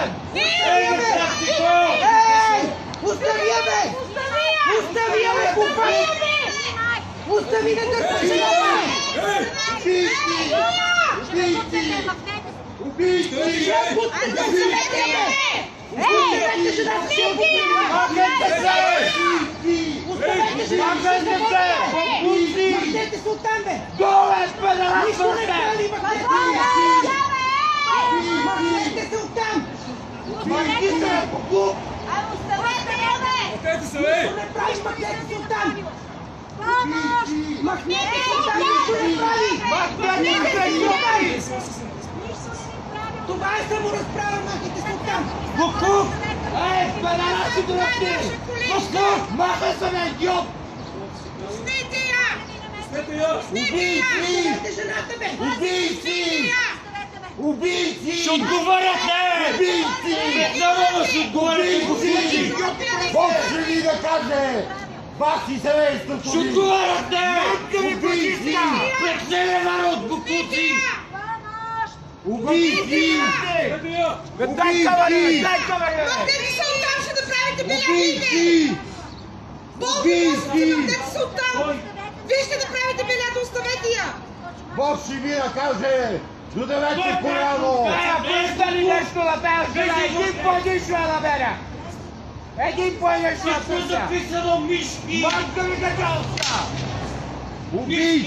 ¡Usted vive! ¡Usted vive! ¡Usted vive, compadre! ¡Usted vive Go, Махнете се оттам! Убийци се! Покуп! Отете се, Нищо бе! не правиш, махнете се оттам! Убийци! Махнете се оттам, нищо не прави! Махнете се оттам! Това е саморазправа, махнете се оттам! Покуп! Ей, педаласи дръпни! Покуп! Махай се на идиот! Стете я! Убийци! Оставете жената, бе! Убийци! Убийци! Ще отговаряте! Убийци! Много ще отговаряте, Убийци! Бог ще ви да каже! Вас и семейството Ще ви! отговаряте! Убийци! Прекселен народ, букуци! Убийци! Стете я! Бе, дай каване, дай каване! Махнете се оттам, ще направите Убийци! Убийци! Оттам! Вие ще направите белята, оставете я! Бог ще ви накаже! До Dudevete Pujalo! Pistolina pełna i kim podniosła na berę! E kim podniosła puszcza? Bardzo mi zagrałca! Ubij!